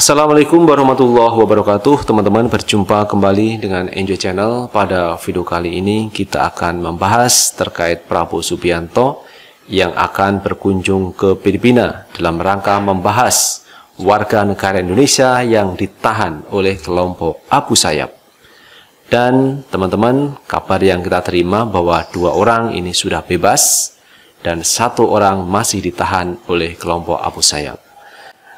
Assalamualaikum warahmatullahi wabarakatuh. Teman-teman berjumpa kembali dengan Enjoy Channel. Pada video kali ini kita akan membahas terkait Prabowo Subianto Yang akan berkunjung ke Filipina Dalam rangka membahas warga negara Indonesia yang ditahan oleh kelompok Abu Sayyaf. Dan teman-teman kabar yang kita terima bahwa dua orang ini sudah bebas Dan satu orang masih ditahan oleh kelompok Abu Sayyaf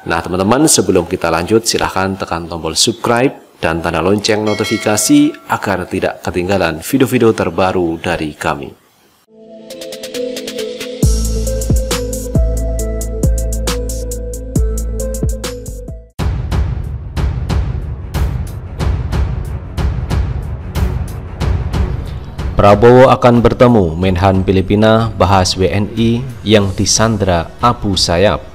Nah teman-teman sebelum kita lanjut silahkan tekan tombol subscribe dan tanda lonceng notifikasi agar tidak ketinggalan video-video terbaru dari kami. Prabowo akan bertemu Menhan Filipina bahas WNI yang disandra Abu Sayyaf.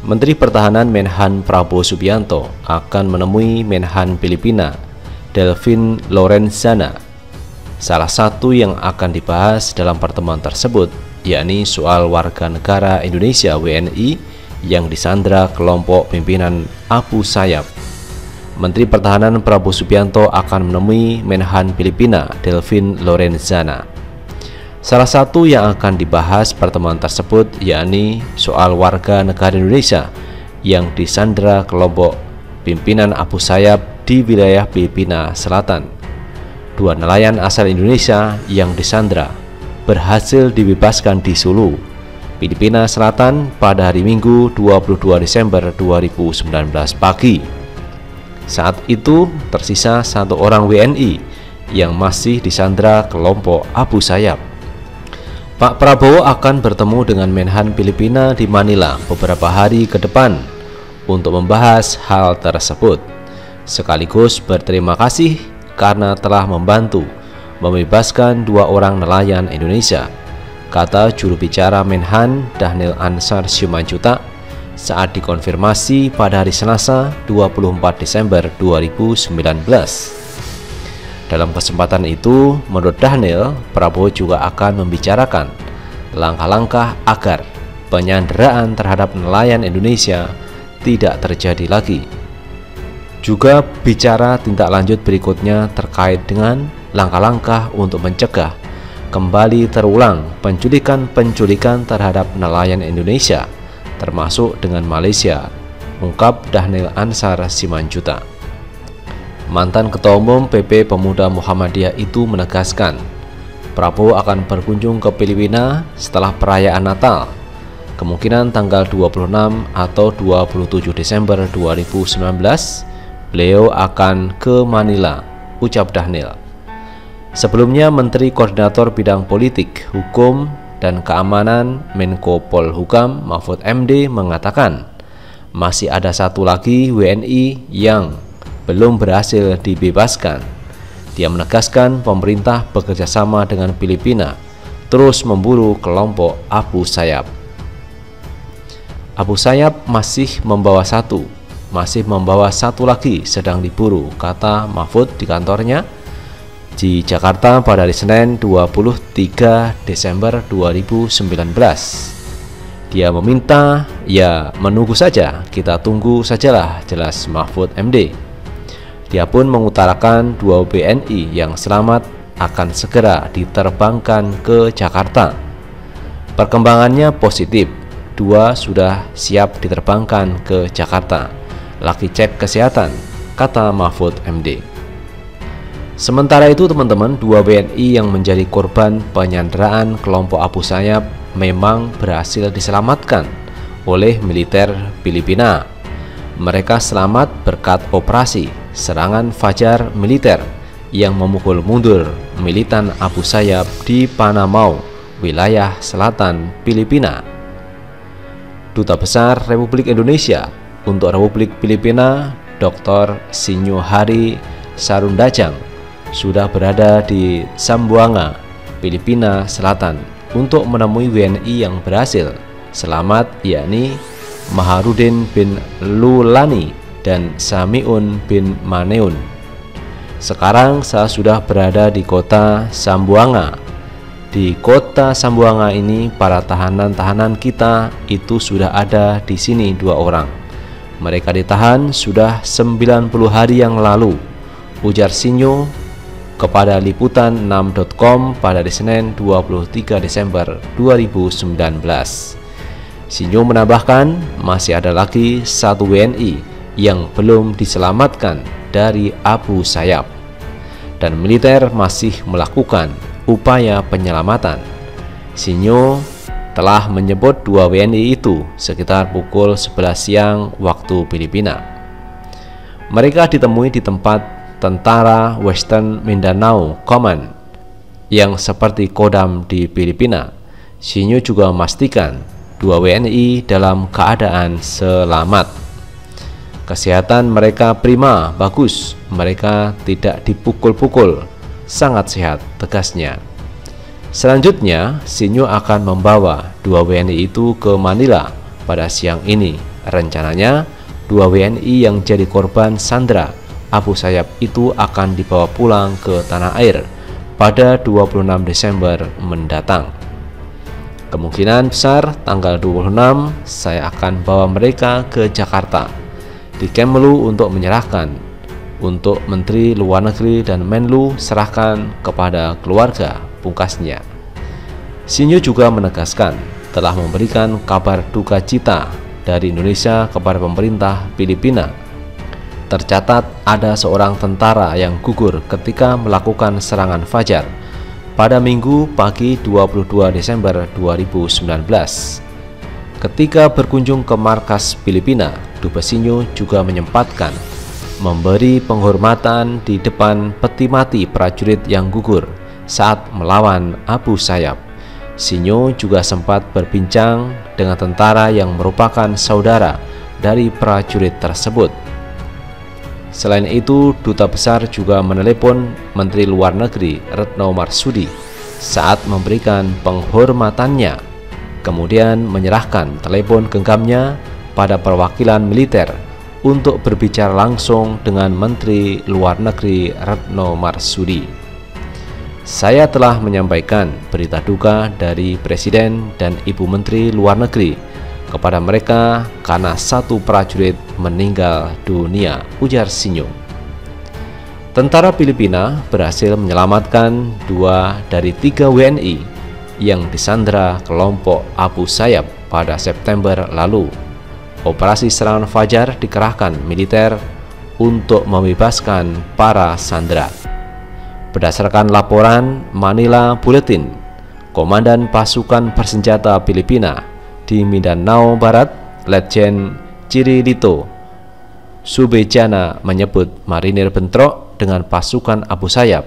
Menteri Pertahanan Menhan Prabowo Subianto akan menemui Menhan Filipina Delvin Lorenzana. Salah satu yang akan dibahas dalam pertemuan tersebut yakni soal warga negara Indonesia WNI yang disandra kelompok pimpinan Abu Sayyaf. Menteri Pertahanan Prabowo Subianto akan menemui Menhan Filipina Delvin Lorenzana. Salah satu yang akan dibahas pertemuan tersebut yakni soal warga negara Indonesia yang disandra kelompok pimpinan Abu Sayyaf di wilayah Filipina Selatan. Dua nelayan asal Indonesia yang disandra berhasil dibebaskan di Sulu, Filipina Selatan pada hari Minggu 22 Desember 2019 pagi. Saat itu tersisa satu orang WNI yang masih disandra kelompok Abu Sayyaf. Pak Prabowo akan bertemu dengan Menhan Filipina di Manila beberapa hari ke depan untuk membahas hal tersebut. Sekaligus berterima kasih karena telah membantu membebaskan dua orang nelayan Indonesia, kata juru bicara Menhan Daniel Ansar Simanjuta saat dikonfirmasi pada hari Selasa 24 Desember 2019. Dalam kesempatan itu, menurut Daniel, Prabowo juga akan membicarakan langkah-langkah agar penyanderaan terhadap nelayan Indonesia tidak terjadi lagi. Juga bicara tindak lanjut berikutnya terkait dengan langkah-langkah untuk mencegah kembali terulang penculikan-penculikan terhadap nelayan Indonesia, termasuk dengan Malaysia, ungkap Daniel Ansar Simanjuta. Mantan Ketua Umum PP Pemuda Muhammadiyah itu menegaskan, Prabowo akan berkunjung ke Filipina setelah perayaan Natal, kemungkinan tanggal 26 atau 27 Desember 2019, beliau akan ke Manila, ucap Daniel. Sebelumnya Menteri Koordinator Bidang Politik, Hukum, dan Keamanan Menko Polhukam Mahfud MD mengatakan, masih ada satu lagi WNI yang belum berhasil dibebaskan. Dia menegaskan pemerintah bekerjasama dengan Filipina terus memburu kelompok Abu Sayyaf. Abu Sayyaf masih membawa satu, masih membawa satu lagi sedang diburu, kata Mahfud di kantornya di Jakarta pada hari Senin 23 Desember 2019. Dia meminta, ya menunggu saja, kita tunggu sajalah, jelas Mahfud MD. Dia pun mengutarakan dua WNI yang selamat akan segera diterbangkan ke Jakarta. Perkembangannya positif, dua sudah siap diterbangkan ke Jakarta. Lagi cek kesehatan, kata Mahfud MD. Sementara itu teman-teman, dua WNI yang menjadi korban penyanderaan kelompok Abu Sayyaf memang berhasil diselamatkan oleh militer Filipina. Mereka selamat berkat operasi serangan fajar militer yang memukul mundur militan Abu Sayyaf di Panamau, wilayah selatan Filipina. Duta Besar Republik Indonesia untuk Republik Filipina, Dr. Sinyo Hari Sarundajang, sudah berada di Sambuanga, Filipina Selatan untuk menemui WNI yang berhasil selamat yakni Maharudin bin Lulani dan Samiun bin Maneun. Sekarang saya sudah berada di kota Sambuanga. Di kota Sambuanga ini para tahanan-tahanan kita itu sudah ada di sini dua orang. Mereka ditahan sudah 90 hari yang lalu, ujar Sinyo kepada liputan6.com pada Senin 23 Desember 2019. Sinyo menambahkan masih ada lagi satu WNI yang belum diselamatkan dari Abu Sayyaf dan militer masih melakukan upaya penyelamatan. Sinyo telah menyebut dua WNI itu sekitar pukul 11 siang waktu Filipina. Mereka ditemui di tempat tentara Western Mindanao Command yang seperti Kodam di Filipina. Sinyo juga memastikan dua WNI dalam keadaan selamat. Kesehatan mereka prima, bagus. Mereka tidak dipukul-pukul, sangat sehat, tegasnya. Selanjutnya, Sinyo akan membawa dua WNI itu ke Manila pada siang ini. Rencananya, dua WNI yang jadi korban Sandra Abu Sayyaf itu akan dibawa pulang ke tanah air pada 26 Desember mendatang. Kemungkinan besar tanggal 26 saya akan bawa mereka ke Jakarta di Kemlu untuk menyerahkan untuk Menteri Luar Negeri dan Menlu serahkan kepada keluarga pungkasnya. Sinyo juga menegaskan telah memberikan kabar duka cita dari Indonesia kepada pemerintah Filipina. Tercatat ada seorang tentara yang gugur ketika melakukan serangan fajar pada Minggu pagi 22 Desember 2019. Ketika berkunjung ke markas Filipina, Sinyo juga menyempatkan memberi penghormatan di depan peti mati prajurit yang gugur saat melawan Abu Sayyaf. Sinyo juga sempat berbincang dengan tentara yang merupakan saudara dari prajurit tersebut. Selain itu, duta besar juga menelepon Menteri Luar Negeri Retno Marsudi saat memberikan penghormatannya, kemudian menyerahkan telepon genggamnya pada perwakilan militer untuk berbicara langsung dengan Menteri Luar Negeri Retno Marsudi. Saya telah menyampaikan berita duka dari Presiden dan Ibu Menteri Luar Negeri kepada mereka karena satu prajurit meninggal dunia, ujar Sinyo. Tentara Filipina berhasil menyelamatkan dua dari tiga WNI yang disandra kelompok Abu Sayyaf pada September lalu. Operasi serangan Fajar dikerahkan militer untuk membebaskan para sandera. Berdasarkan laporan Manila Bulletin, Komandan Pasukan Bersenjata Filipina di Mindanao Barat, Letjen Cirilito Subejana menyebut marinir bentrok dengan pasukan Abu Sayyaf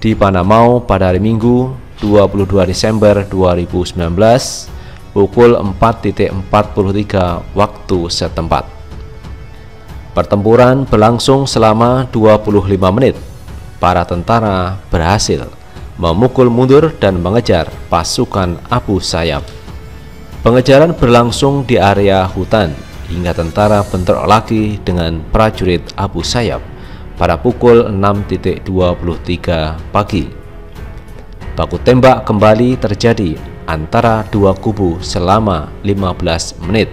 di Panamau pada hari Minggu 22 Desember 2019 pukul 4.43 waktu setempat. Pertempuran berlangsung selama 25 menit para tentara berhasil memukul mundur dan mengejar pasukan Abu Sayyaf. Pengejaran berlangsung di area hutan hingga tentara bentrok lagi dengan prajurit Abu Sayyaf pada pukul 6.23 pagi. Baku tembak kembali terjadi antara dua kubu selama 15 menit.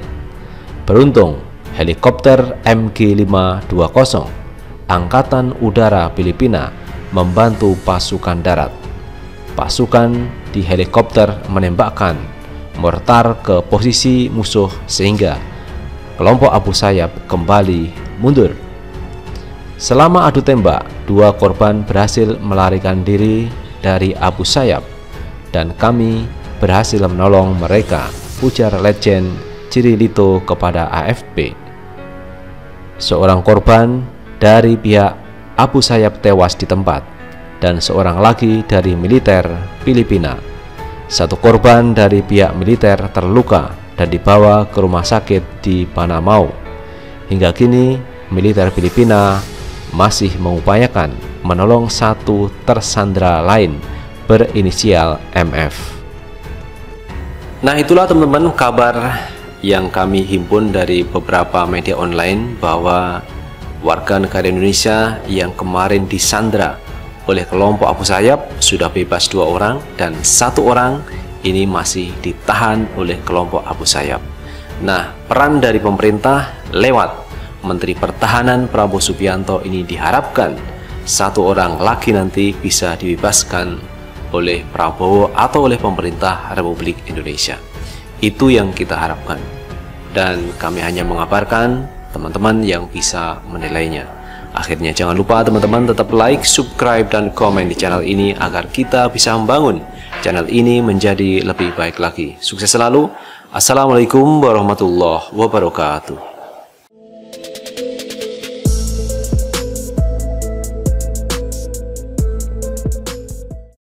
Beruntung, helikopter MG520 Angkatan Udara Filipina membantu pasukan darat. Pasukan di helikopter menembakkan mortar ke posisi musuh sehingga kelompok Abu Sayyaf kembali mundur. Selama adu tembak, dua korban berhasil melarikan diri dari Abu Sayyaf dan kami berhasil menolong mereka, ujar Legend Cirilito kepada AFP. Seorang korban dari pihak Abu Sayyaf tewas di tempat dan seorang lagi dari militer Filipina. Satu korban dari pihak militer terluka dan dibawa ke rumah sakit di Panamau. Hingga kini, militer Filipina masih mengupayakan menolong satu tersandra lain berinisial MF. Nah itulah teman-teman kabar yang kami himpun dari beberapa media online bahwa warga negara Indonesia yang kemarin disandra oleh kelompok Abu Sayyaf sudah bebas dua orang dan satu orang ini masih ditahan oleh kelompok Abu Sayyaf. Nah, peran dari pemerintah lewat Menteri Pertahanan Prabowo Subianto ini diharapkan satu orang lagi nanti bisa dibebaskan oleh Prabowo atau oleh pemerintah Republik Indonesia. Itu yang kita harapkan. Dan kami hanya mengabarkan teman-teman yang bisa menilainya. Akhirnya jangan lupa teman-teman tetap like, subscribe, dan komen di channel ini agar kita bisa membangun channel ini menjadi lebih baik lagi. Sukses selalu. Assalamualaikum warahmatullahi wabarakatuh.